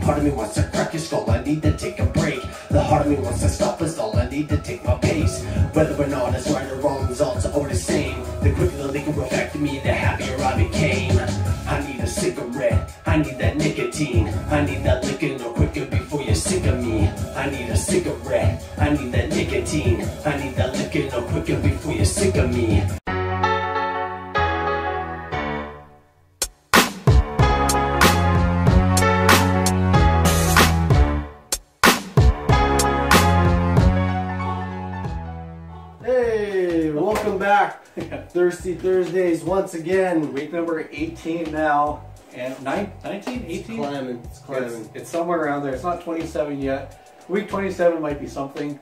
Part of me wants to crack your skull, I need to take a break. The heart of me wants to stop us all, I need to take my pace. Whether or not it's right or wrong, results are all the same. The quicker the liquor affected me, the happier I became. I need a cigarette, I need that nicotine. I need that liquor no quicker before you're sick of me. I need a cigarette, I need that nicotine. I need that liquor no quicker before you're sick of me. Thirsty Thursdays once again. Week number 18 now. And nine, 19, 18? Climbing, it's It's, climbing. it's somewhere around there. It's not 27 yet. Week 27 might be something.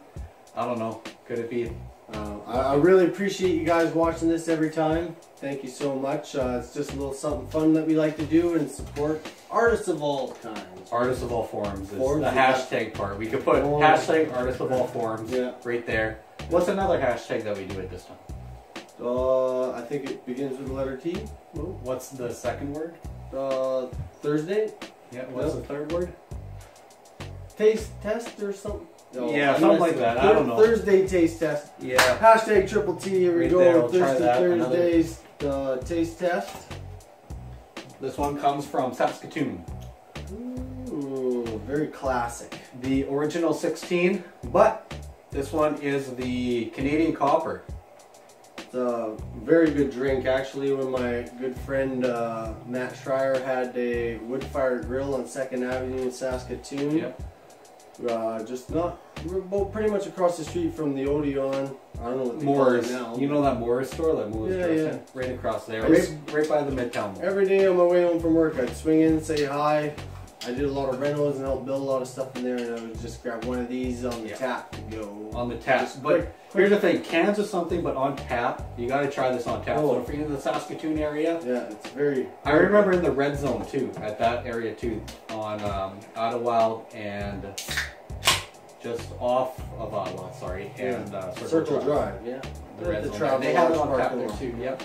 I don't know. Could it be? Uh, I, I really appreciate you guys watching this every time. Thank you so much. Uh, it's just a little something fun that we like to do and support artists of all kinds. Artists of all forms is Forms, the hashtag part. We could put hashtag artists of all forms Yeah. right there. What's another hashtag that we do at this time? Uh, I think it begins with the letter T. What's the second word? Uh, Thursday Yeah, what's Yeah. the third word? taste test or something. No, Yeah, something like that. I don't know. Thursday taste test. Yeah. Hashtag triple T. Here we Right go. there, we'll try Thirsty that. Another- Thursdays uh, taste test. This one comes from Saskatoon. Ooh, very classic. The original 16, but this one is the Canadian Copper. It's a very good drink. Actually, when my good friend uh, Matt Schreier had a wood fired grill on Second Avenue in Saskatoon, Yep. uh, just not we're both pretty much across the street from the Odeon. I don't know what they Moore's. call it now. You know that Moore's store, that Moore's Yeah, yeah. Right across there, right, right by the Midtown Mall. Every day on my way home from work, I'd swing in, say hi. I did a lot of rentals and helped build a lot of stuff in there, and I would just grab one of these on the Yeah. tap to go. on the tap. Just But quick- here's the thing: cans of something, but on tap. You got to try this on tap. Oh. So if you're in the Saskatoon area, Yeah, it's very. I remember in the red zone too, at that area too, on um, Ottawa and just off of Ottawa. Sorry, and uh, Circle, Circle Drive. Drive, yeah. The The red zone. They have it on tap there too. Yep.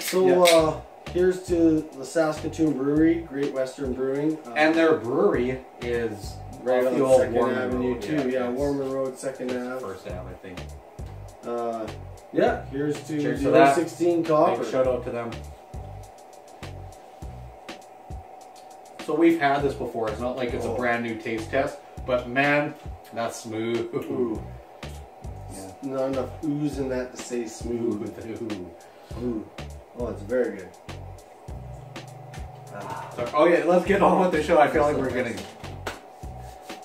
So Yeah. uh, here's to the Saskatoon Brewery, Great Western Brewing, uh, And their brewery is right off on the old Second Warman Avenue Road, too. Yeah, it's Warman Road, Second Ave. First Ave, I think. Uh, yeah, here's to Cheers to the that. 16 copper. Big shout out to them. So we've had this before. It's not like it's Oh. a brand new taste test, but man, that's smooth. Ooh, Yeah. not enough ooze in that to say smooth. Ooh. Ooh. Oh, it's very good. Oh yeah, let's get on with the show. I feel like we're gonna.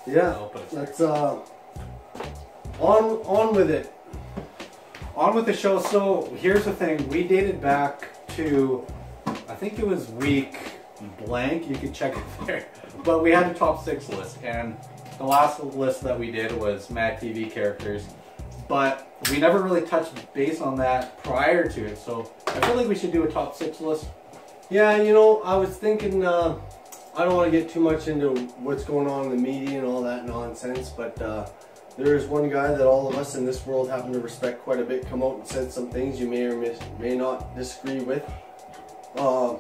Yeah, I'll put it- let's uh, on on with it. On with the show. So here's the thing: we dated back to, I think it was week blank. You can check it there. But we had a top six list, and the last list that we did was Mad TV characters. But we never really touched base on that prior to it. So I feel like we should do a top six list. Yeah, you know, I was thinking, uh, I don't want to get too much into what's going on in the media and all that nonsense, but uh, there is one guy that all of us in this world happen to respect quite a bit come out and said some things you may or may, may not disagree with. Uh,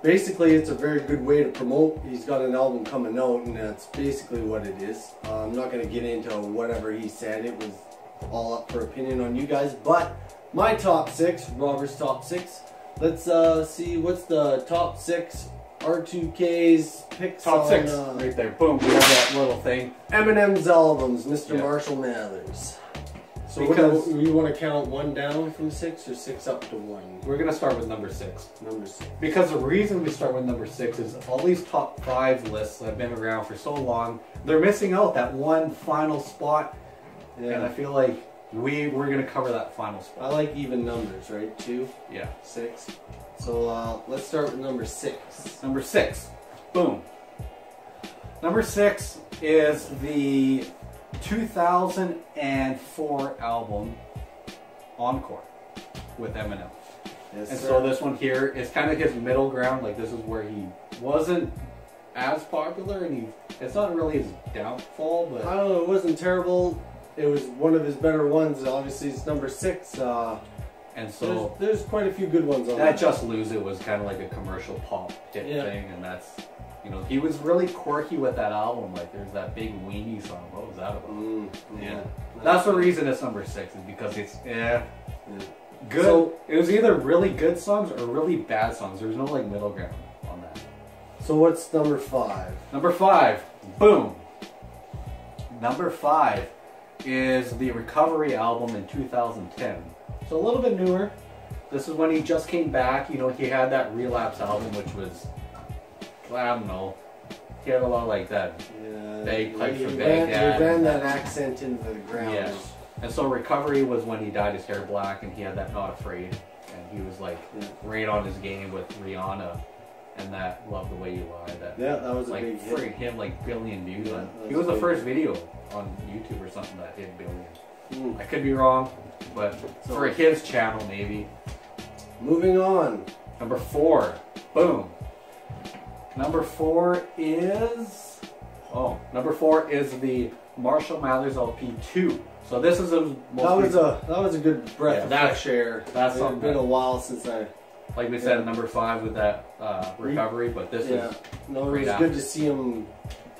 basically, it's a very good way to promote. He's got an album coming out, and that's basically what it is. Uh, I'm not going to get into whatever he said. It was all up for opinion on you guys, but my top six, Robert's top six. Let's uh, see what's the top six R2K's picks Top on six, uh, right there. Boom. We have that little thing. Eminem's albums, Mr. Yeah. Marshall Mathers. So Because- what you want to count one down from six or six up to one? We're gonna start with number six. Number six. Because the reason we start with number six is all these top five lists have been around for so long, they're missing out that one final spot, yeah. and I feel like we we're gonna cover that final spot. I like even numbers, right? Two, Yeah. six. So uh, let's start with number six. Number six, boom. Number six is the 2004 album Encore with Eminem. Yes, And sir. so this one here is kind of his middle ground. Like this is where he wasn't as popular, and he it's not really his downfall, but I don't know. It wasn't terrible. It was one of his better ones. Obviously, it's number six. Uh, and so there's quite a few good ones on that That just lose it was kind of like a commercial pop hit Yeah. thing, and that's You know, he was really quirky with that album. Like, there's that big weenie song. What was that about? Mm, Yeah. That's the reason it's number six, is because it's yeah, Yeah. good. So- it was either really good songs or really bad songs. There's no like middle ground on that. So what's number five? Number five, boom. Number five is the Recovery album in 2010. So a little bit newer. This is when he just came back. You know, he had that Relapse album, which was, I don't know. He had a lot like that. Yeah, Bagpipes you from Baghdad. You ran that accent into the ground. Yes. And so Recovery was when he dyed his hair black and he had that Not Afraid. And he was like Yeah. right on his game with Rihanna and that Love the Way You Lie. That Yeah, that was a like big for hit. him like billion views. Yeah, on he was the first video on YouTube or something that hit billion. Mm. I could be wrong, but So- for his channel maybe. Moving on. Number four, boom. Number four is oh, number four is the Marshall Mathers LP two. So this is a most That was a that was a good breath Yeah, of that- fresh air. that's been a while since I. like we said Yeah. number five with that uh, recovery, but this Yeah, is no, it was good to see him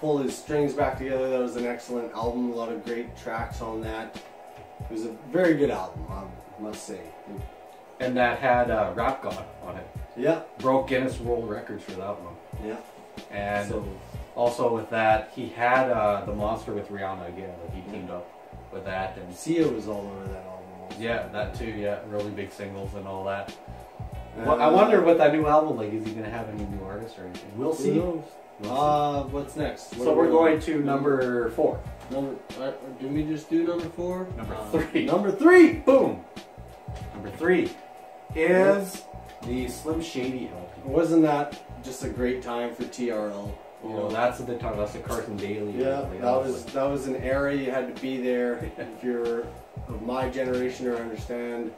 pull his strings back together. That was an excellent album. A lot of great tracks on that. It was a very good album, I must say. and that had uh, Rap God on it. Yeah, Broke Guinness World Records for that one. yeah. And so also with that, he had uh, the monster with Rihanna again. Like he teamed up with that, and Sia was all over that album. Also. yeah, that too. Yeah, really big singles and all that. Well, I wonder what that new album like. Is he gonna have any new artists or anything? We'll Who see. knows? We'll see. Uh, what's next? What so are we're going to number four. Number, uh, did we just do number four? Number Uh, three. Number three. Boom. Number three is the Slim Shady LP. Wasn't that just a great time for TRL? You know, that's the time. That's the Carson Daly. Yeah, like, that was that was an era you had to be there if you're of my generation or understand.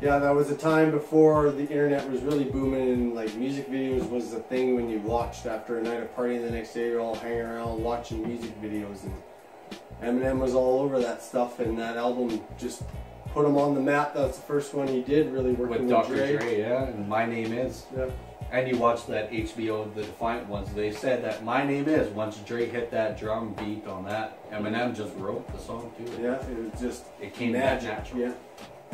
Yeah, that was a time before the internet was really booming and like music videos was the thing when you watched after a night of partying the next day you're all hanging around watching music videos and Eminem was all over that stuff and that album just put him on the map. That's the first one he did really working with with, Dr. Dre. yeah, and My Name Is. Yeah. And you watched that HBO, the Defiant ones. They said that My Name Is. Once Dre hit that drum beat on that, Eminem just wrote the song too. Yeah, it was just It came magic. that natural. Yeah.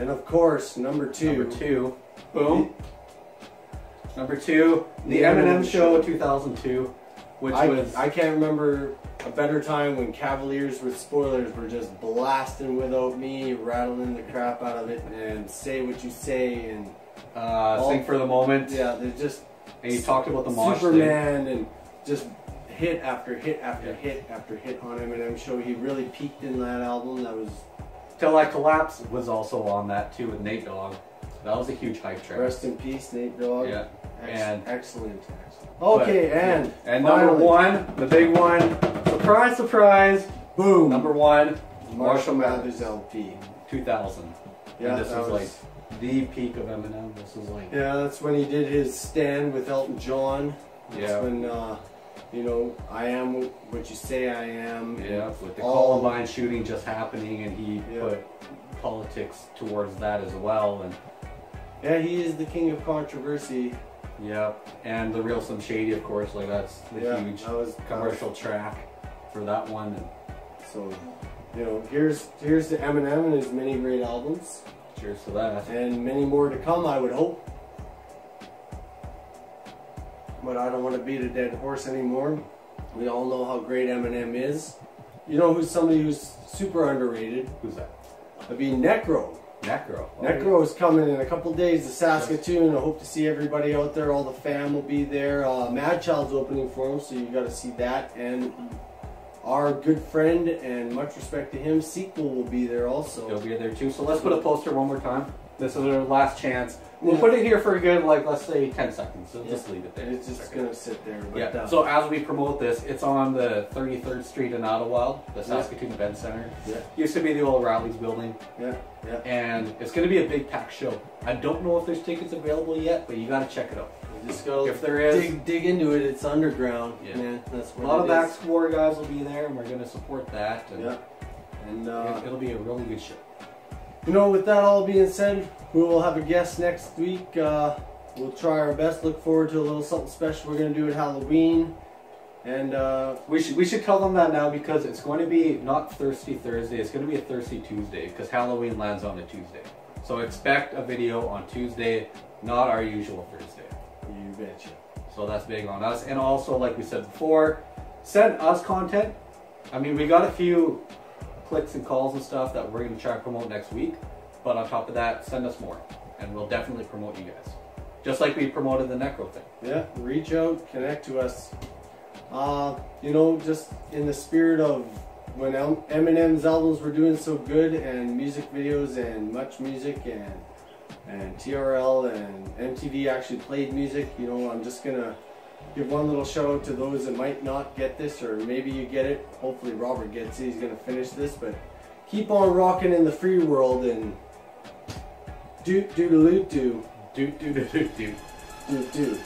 And of course, number two. Number two, boom. Number two, The, The Eminem, Eminem Show, Show. 2002, which I, was I can't remember a better time when Cavaliers with spoilers were just blasting without me, rattling the crap out of it, and say what you say, and uh, Sing for the Moment. yeah, they're just And you talked about the mosh thing. Superman, and just hit after hit after Yeah. hit after hit on Eminem show. He really peaked in that album. That was Till I Collapse was also on that too with Nate Dogg. That was a huge hype track. rest in peace, Nate Dogg. Yeah. Ex- and- excellent. excellent. But- Okay, and And number finally, one, the big one, surprise, surprise, boom, number one, Marshall Mathers LP. 2000. Yeah, and this that was, was- like the peak of Eminem. This was like, Yeah, that's when he did his stand with Elton John. That's Yeah. when, uh, you know, I am what you say I am. yeah, with the Columbine shooting just happening, and he Yeah. put politics towards that as well, and Yeah, he is the king of controversy. yeah, and the real Slim Shady, of course, like that's the yeah, huge that was commercial track for that one. And So, you know, here's here's to Eminem and his many great albums, cheers to that. and many more to come. I would hope. But I don't want to beat a dead horse anymore. We all know how great Eminem is. You know who's somebody who's super underrated? Who's that? That'd be Necro. Necro. Necro is coming in a couple days to Saskatoon. I hope to see everybody out there. All the fam will be there. Uh, Madchild's opening for him, so you got to see that. And our good friend and much respect to him, Sequel will be there also. He'll be there too. So let's put a poster one more time. This is our last chance. We'll Yeah. put it here for a good, like, let's say 10 seconds. So just leave it there. It's just gonna sit there. But, Yeah. So as we promote this, it's on the 33rd Street in Ottawa, the Saskatoon Event Center. yeah, Used to be the old Rowley's building, yeah, yeah. and it's going to be a big packed show. I don't know if there's tickets available yet, but you got to check it out. You just gotta If there is, dig, dig into it. It's underground, Yeah. man. That's a lot of back score guys will be there, and we're going to support that. And Yeah. And uh, it, it'll be a really good show. You know, with that all being said, we will have a guest next week. Uh, we'll try our best. Look forward to a little something special we're going to do at Halloween. And uh, We should we should tell them that now because it's going to be not Thirsty Thursday. It's going to be a Thirsty Tuesday because Halloween lands on a Tuesday. So expect a video on Tuesday, not our usual Thursday. you betcha. So that's big on us. And also, like we said before, send us content. I mean, we got a few clicks and calls and stuff that we're going to try to promote next week. But on top of that, send us more, and we'll definitely promote you guys. Just like we promoted the Necro thing. Yeah, reach out, connect to us. Uh, you know, just in the spirit of when Eminem's albums were doing so good, and music videos and MuchMusic, and and TRL and MTV actually played music. You know, I'm just gonna give one little shout out to those that might not get this, or maybe you get it. Hopefully, Robert gets it. He's gonna finish this, but keep on rocking in the free world and do do do do Do do do do do. do do.